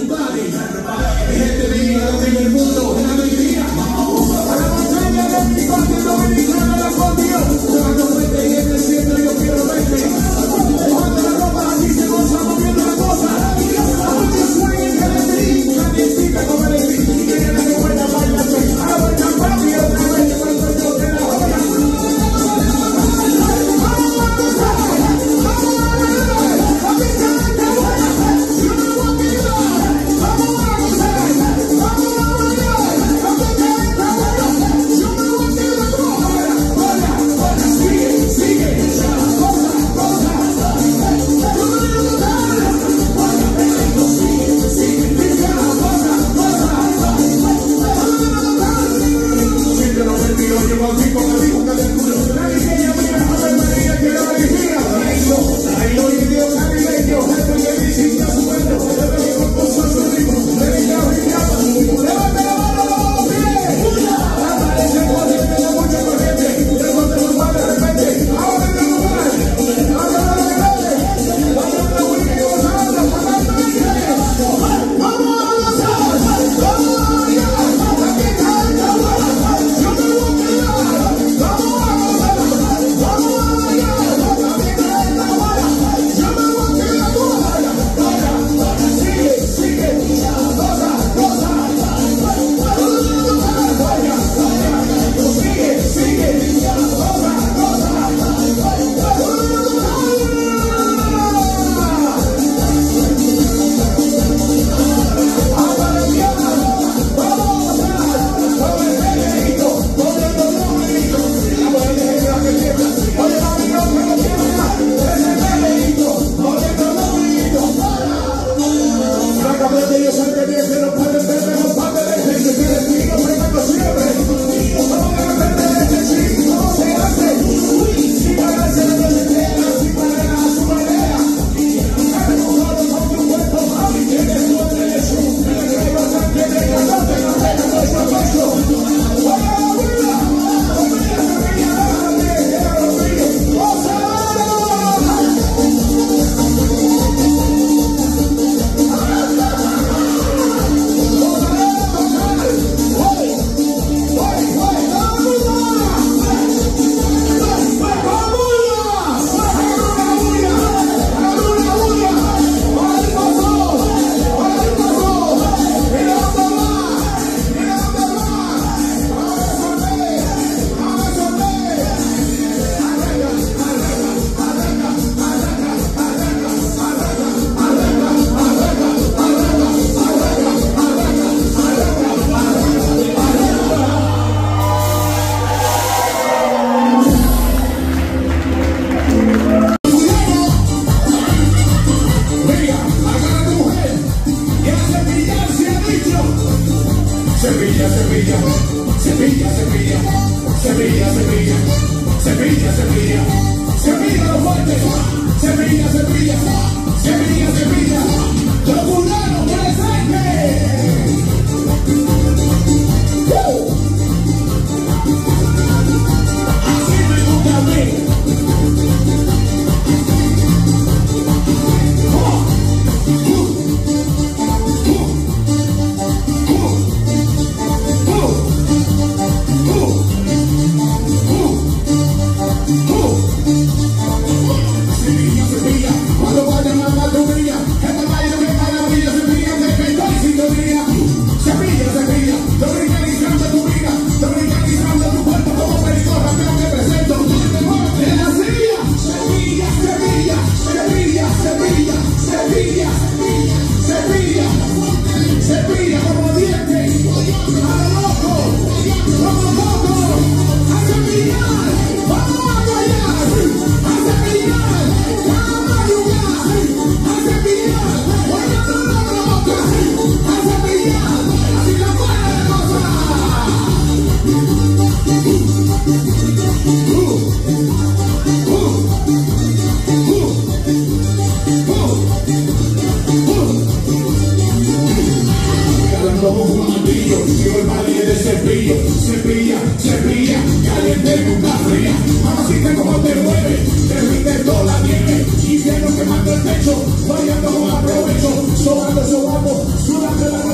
Everybody. body. donde subamos durante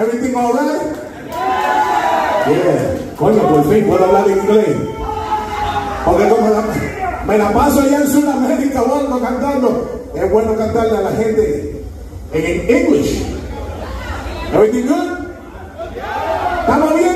Everything all right? Yeah. Coño, por fin puedo hablar inglés. Porque como la, me la paso allá en Sudamérica o algo cantando, es bueno cantarle a la gente en English. Everything good? ¿Estamos bien?